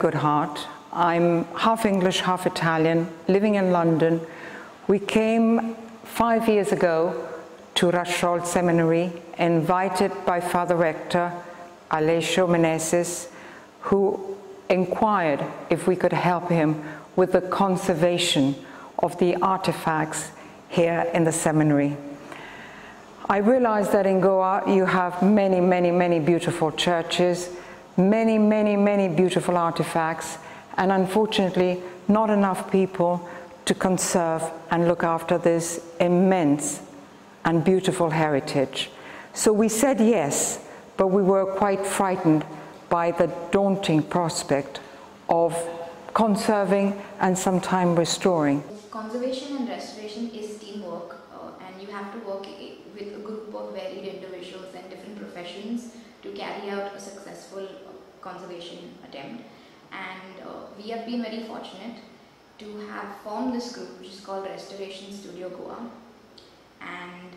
Good heart. I'm half English, half Italian, living in London. We came five years ago to Rachol Seminary, invited by Father Rector Alessio Meneses, who inquired if we could help him with the conservation of the artifacts here in the seminary. I realize that in Goa you have many, many, many beautiful churches, many, many, many beautiful artifacts, and unfortunately not enough people to conserve and look after this immense and beautiful heritage. So we said yes, but we were quite frightened by the daunting prospect of conserving and sometime restoring. Conservation and restoration is teamwork, uh, and you have to work with a group of varied individuals and different professions to carry out a successful conservation attempt. And uh, we have been very fortunate to have formed this group, which is called Restoration Studio Goa. And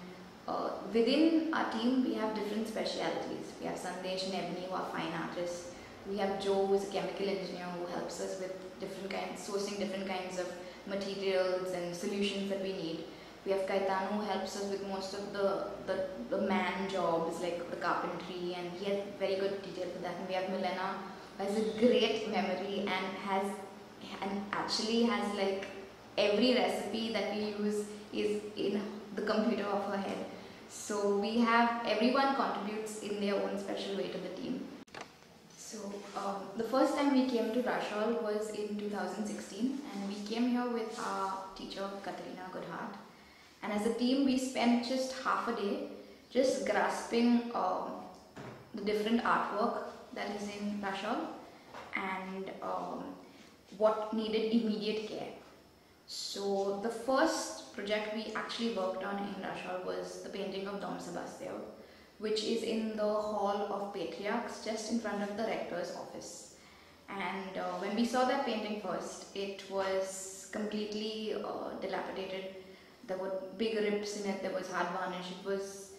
uh, within our team, we have different specialities. We have Sandesh and Ebony, who are fine artists. We have Joe, who is a chemical engineer, who helps us with different kinds, sourcing different kinds of materials and solutions that we need. We have Caetano, who helps us with most of the, the, the man jobs, like the carpentry, and he has very good detail for that. And we have Milena, who has a great memory and has and actually has like every recipe that we use is in the computer of her head. So we have everyone contributes in their own special way to the team. So um, the first time we came to Rachol was in 2016 and we came here with our teacher Katarina Goodhart. And as a team we spent just half a day just grasping um, the different artwork that is in Rachol and um, what needed immediate care. So the first project we actually worked on in Rachol was the painting of Dom Sebastião, which is in the Hall of Patriarchs, just in front of the rector's office. And uh, when we saw that painting first, it was completely uh, dilapidated. There were big rips in it, there was hard varnish, it was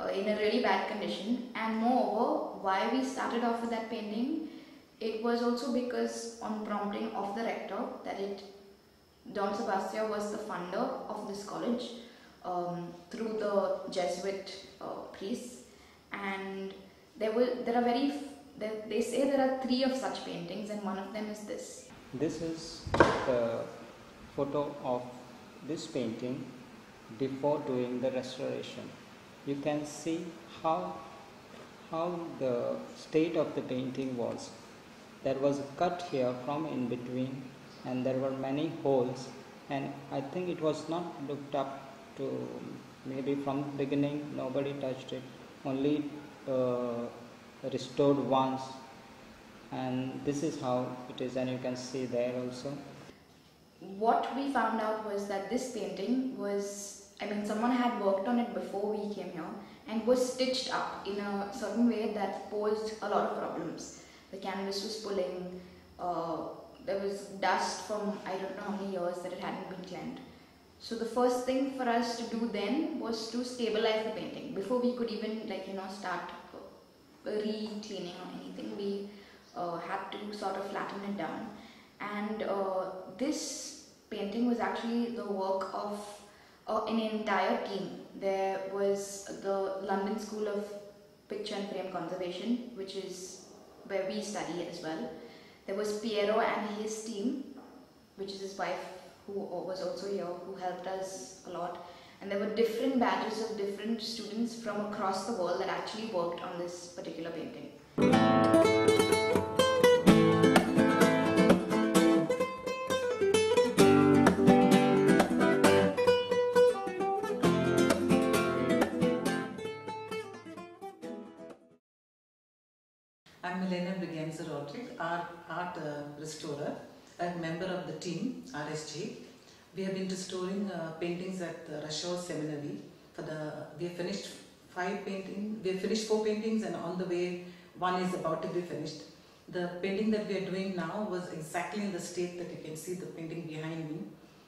uh, in a really bad condition. And moreover, why we started off with that painting it was also because on prompting of the rector that it Dom Sebastião was the funder of this college um, through the Jesuit uh, priests and there were there are very they, they say there are three of such paintings and one of them is this. This is the photo of this painting before doing the restoration. You can see how how the state of the painting was. There was a cut here from in between and there were many holes and I think it was not looked up to maybe from the beginning nobody touched it only uh, restored once. And this is how it is and you can see there also what we found out was that this painting was I mean someone had worked on it before we came here and was stitched up in a certain way that posed a lot of problems the canvas was pulling, uh, there was dust from I don't know how many years that it hadn't been cleaned. So the first thing for us to do then was to stabilize the painting. Before we could even like you know start re-cleaning or anything, we uh, had to sort of flatten it down. And uh, this painting was actually the work of uh, an entire team. There was the London School of Picture and Frame Conservation, which is where we study as well. There was Piero and his team, which is his wife, who was also here, who helped us a lot. And there were different batches of different students from across the world that actually worked on this particular painting. I'm Milena Briganza Roderick, art, art uh, restorer, a member of the team, RSG. We have been restoring uh, paintings at the Rachol Seminary. For the, we have finished five paintings, we have finished four paintings and on the way one is about to be finished. The painting that we are doing now was exactly in the state that you can see the painting behind me,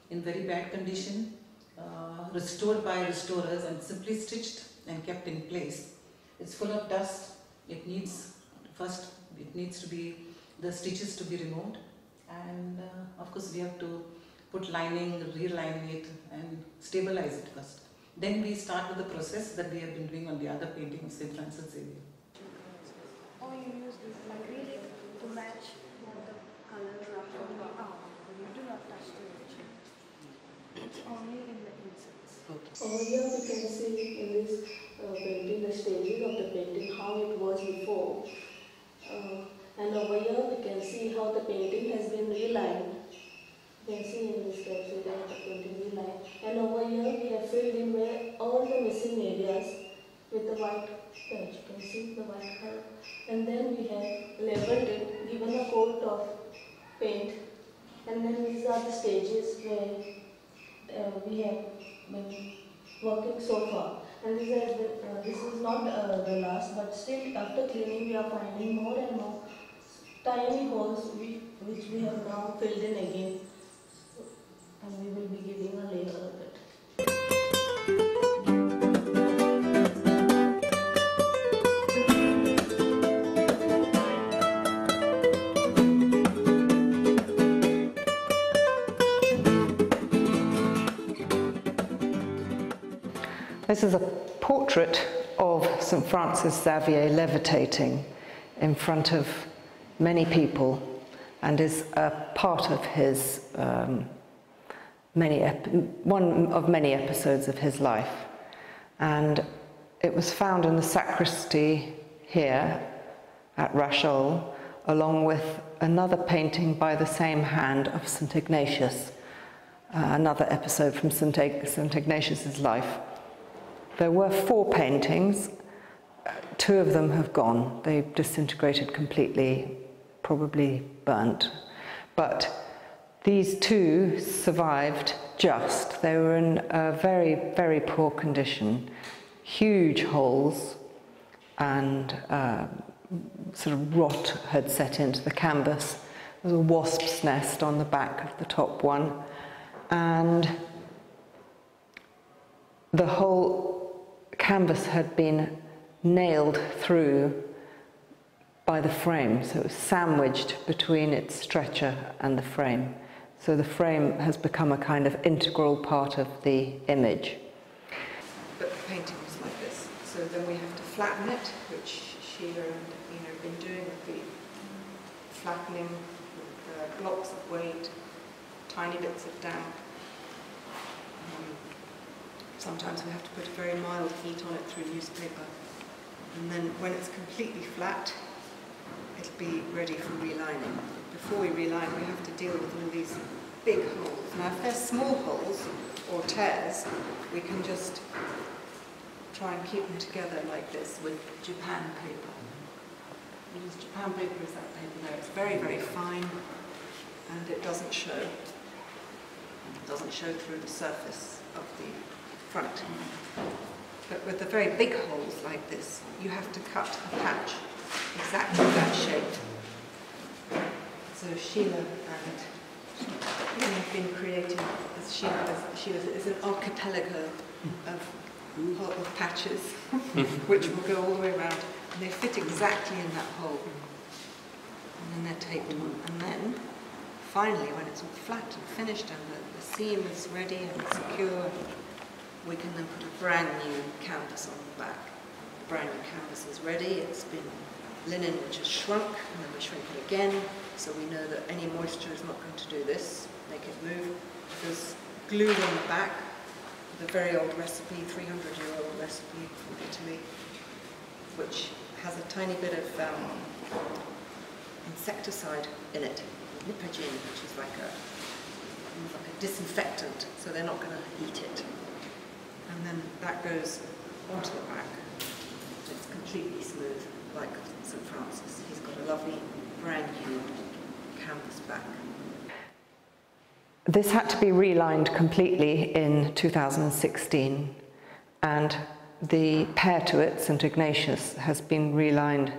in very bad condition, uh, restored by restorers and simply stitched and kept in place. It's full of dust, it needs First, it needs to be the stitches to be removed and uh, of course we have to put lining, reline it and stabilize it first. Then we start with the process that we have been doing on the other painting of St. Francis Xavier. Or you use this like really to match the color of the arm. You do not touch the edge. It's only in the insets. Over here we can see in this uh, painting the stages of the painting, how it was before. Uh, and over here we can see how the painting has been relined. You can see in this capsule that the painting relined. And over here we have filled in where all the missing areas with the white patch. You can see the white color. And then we have labeled it, given a coat of paint. And then these are the stages where uh, we have been working so far. And this is, uh, this is not uh, the last, but still after cleaning we are finding more and more tiny holes we, which we have now filled in again. And we will be giving a layer of it. This is a portrait of St. Francis Xavier levitating in front of many people and is a part of his um, many one of many episodes of his life. And it was found in the sacristy here at Rachol, along with another painting by the same hand of St. Ignatius, uh, another episode from St. St. Ignatius's life. There were four paintings. Two of them have gone. They disintegrated completely, probably burnt. But these two survived just. They were in a very, very poor condition. Huge holes and uh, sort of rot had set into the canvas. There was a wasp's nest on the back of the top one. And the whole canvas had been nailed through by the frame, so it was sandwiched between its stretcher and the frame. So the frame has become a kind of integral part of the image. But the painting was like this. So then we have to flatten it, which Sheila and Ina have been doing with the flattening with uh, blocks of weight, tiny bits of damp. Um, Sometimes we have to put a very mild heat on it through newspaper. And then when it's completely flat, it'll be ready for relining. Before we reline, we have to deal with all these big holes. Now, if they're small holes or tears, we can just try and keep them together like this with Japan paper. We use Japan paper as that paper there. It's very, very fine and it doesn't show. It doesn't show through the surface of the front. But with the very big holes like this, you have to cut a patch exactly that shape. So Sheila and we have been creating, as Sheila, as Sheila it's an archipelago of, of patches, which will go all the way around, and they fit exactly in that hole. And then they're taped on. And then, finally, when it's all flat and finished and the, the seam is ready and secure, we can then put a brand new canvas on the back. The brand new canvas is ready, it's been linen which has shrunk, and then we shrink it again, so we know that any moisture is not going to do this, make it move. There's glue on the back, the very old recipe, 300 year old recipe from Italy, which has a tiny bit of um, insecticide in it, nipagine, which is like a, like a disinfectant, so they're not going to eat it and then that goes onto the back. It's completely smooth, like St. Francis. He's got a lovely brand new canvas back. This had to be relined completely in 2016, and the pair to it, St. Ignatius, has been relined.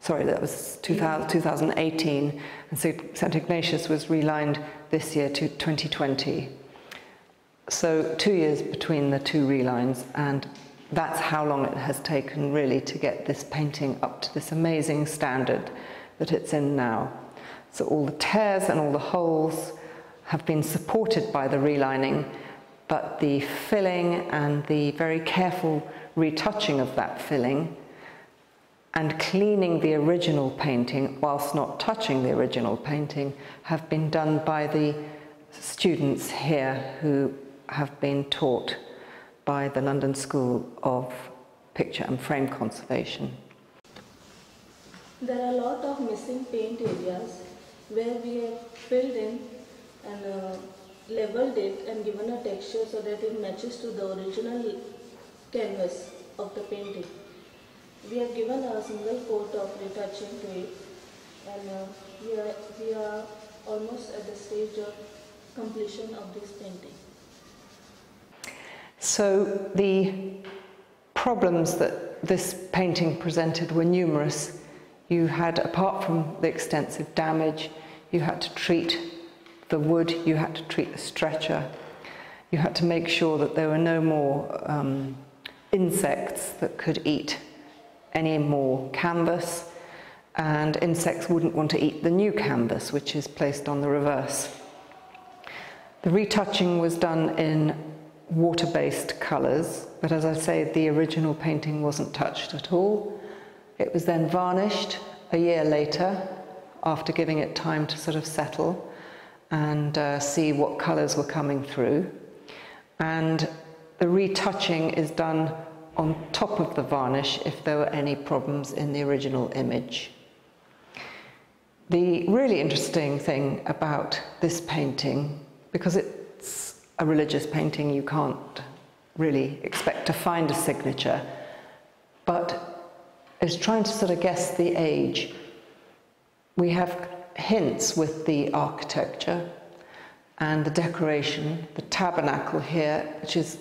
Sorry, that was 2000, 2018, and so St. Ignatius was relined this year to 2020. So two years between the two relines, and that's how long it has taken really to get this painting up to this amazing standard that it's in now. So all the tears and all the holes have been supported by the relining, but the filling and the very careful retouching of that filling and cleaning the original painting whilst not touching the original painting have been done by the students here who have been taught by the London School of Picture and Frame Conservation. There are a lot of missing paint areas where we have filled in and uh, leveled it and given a texture so that it matches to the original canvas of the painting. We have given a single coat of retouching to it and uh, we, are, we are almost at the stage of completion of this painting. So the problems that this painting presented were numerous. You had, apart from the extensive damage, you had to treat the wood, you had to treat the stretcher, you had to make sure that there were no more um, insects that could eat any more canvas, and insects wouldn't want to eat the new canvas, which is placed on the reverse. The retouching was done in water-based colours, but as I say, the original painting wasn't touched at all. It was then varnished a year later, after giving it time to sort of settle and uh, see what colours were coming through. And the retouching is done on top of the varnish if there were any problems in the original image. The really interesting thing about this painting, because it's a religious painting, you can't really expect to find a signature, but is trying to sort of guess the age. We have hints with the architecture and the decoration, the tabernacle here, which is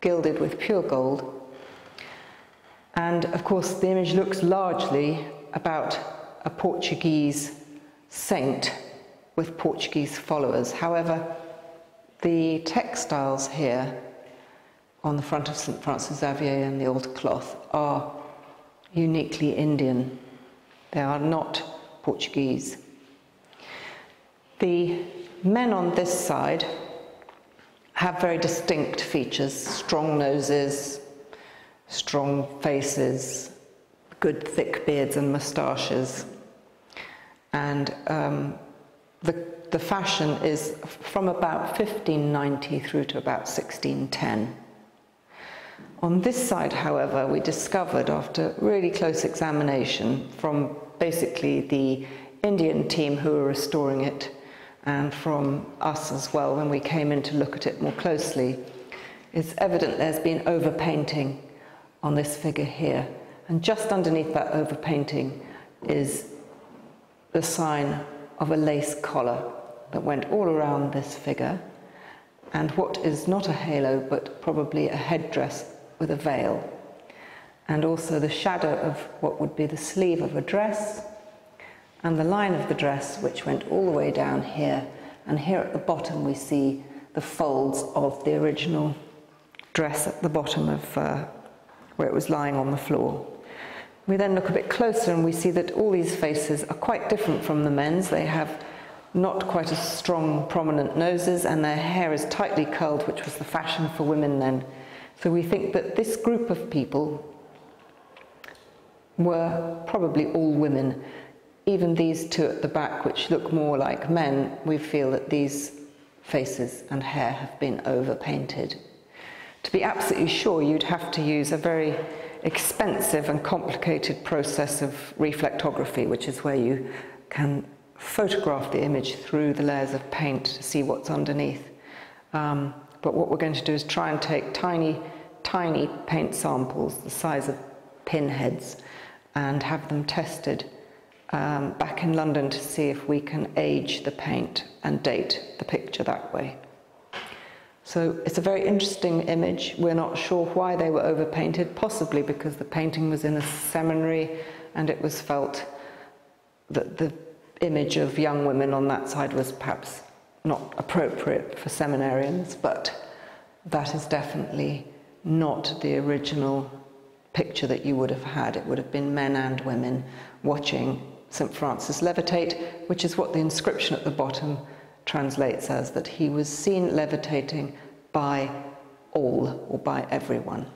gilded with pure gold, and of course, the image looks largely about a Portuguese saint with Portuguese followers. However, the textiles here on the front of St. Francis Xavier and the altar cloth are uniquely Indian. They are not Portuguese. The men on this side have very distinct features, strong noses, strong faces, good thick beards and moustaches. And um, the, the fashion is from about 1590 through to about 1610. On this side, however, we discovered after really close examination from basically the Indian team who were restoring it and from us as well when we came in to look at it more closely, it's evident there's been overpainting on this figure here. And just underneath that overpainting is the sign of a lace collar that went all around this figure. And what is not a halo but probably a headdress with a veil. And also the shadow of what would be the sleeve of a dress and the line of the dress which went all the way down here. And here at the bottom we see the folds of the original dress at the bottom of uh, where it was lying on the floor. We then look a bit closer and we see that all these faces are quite different from the men's. They have not quite as strong, prominent noses, and their hair is tightly curled, which was the fashion for women then. So we think that this group of people were probably all women. Even these two at the back, which look more like men, we feel that these faces and hair have been overpainted. To be absolutely sure, you'd have to use a very expensive and complicated process of reflectography, which is where you can photograph the image through the layers of paint to see what's underneath. Um, but what we're going to do is try and take tiny, tiny paint samples the size of pinheads and have them tested um, back in London to see if we can age the paint and date the picture that way. So it's a very interesting image. We're not sure why they were overpainted, possibly because the painting was in a seminary and it was felt that the image of young women on that side was perhaps not appropriate for seminarians, but that is definitely not the original picture that you would have had. It would have been men and women watching St. Francis levitate, which is what the inscription at the bottom translates as that he was seen levitating by all or by everyone.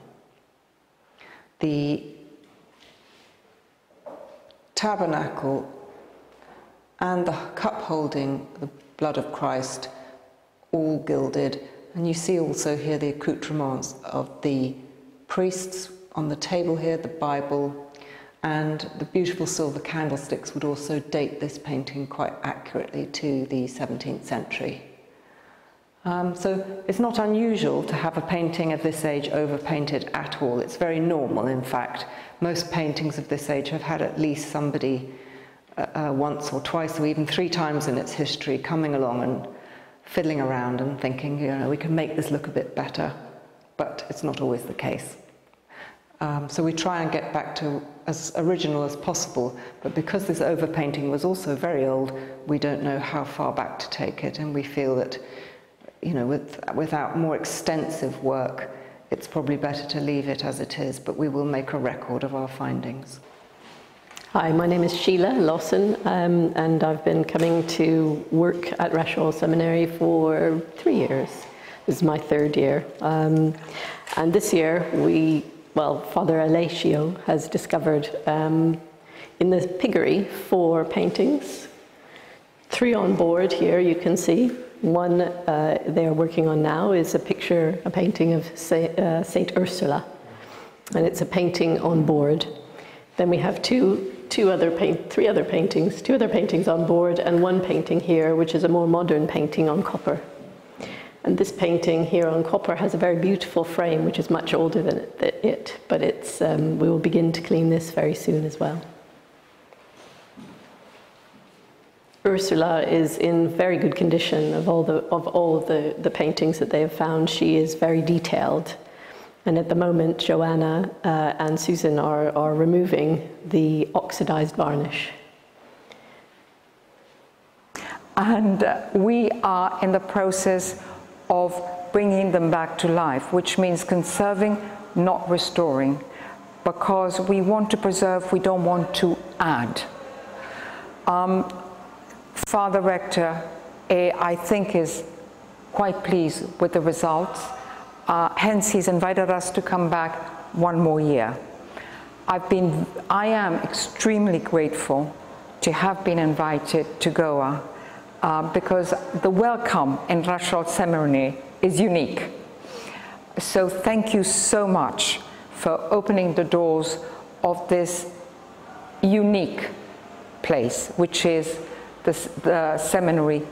The tabernacle and the cup holding the blood of Christ, all gilded. And you see also here the accoutrements of the priests on the table here, the Bible, and the beautiful silver candlesticks would also date this painting quite accurately to the 17th century. Um, so it's not unusual to have a painting of this age overpainted at all. It's very normal, in fact. Most paintings of this age have had at least somebody uh, uh, once or twice or even three times in its history coming along and fiddling around and thinking, you know, we can make this look a bit better. But it's not always the case. Um, so we try and get back to as original as possible, but because this overpainting was also very old, we don't know how far back to take it, and we feel that you know, with, without more extensive work, it's probably better to leave it as it is, but we will make a record of our findings. Hi, my name is Sheila Lawson, um, and I've been coming to work at Rachol Seminary for three years. This is my third year. Um, and this year, we, well, Father Alessio has discovered um, in the piggery four paintings. Three on board here, you can see, one uh, they are working on now is a picture, a painting of Saint, uh, Saint Ursula, and it's a painting on board. Then we have two, two other paint, three other paintings, two other paintings on board, and one painting here, which is a more modern painting on copper. And this painting here on copper has a very beautiful frame, which is much older than it, but it's, um, we will begin to clean this very soon as well. Ursula is in very good condition of all the of all the, the paintings that they have found. She is very detailed. And at the moment, Joanna uh, and Susan are, are removing the oxidized varnish. And we are in the process of bringing them back to life, which means conserving, not restoring, because we want to preserve, we don't want to add. Um, Father Rector, eh, I think, is quite pleased with the results. Uh, hence, he's invited us to come back one more year. I've been, I am extremely grateful to have been invited to Goa uh, because the welcome in Rachol Seminary is unique. So thank you so much for opening the doors of this unique place, which is the, the seminary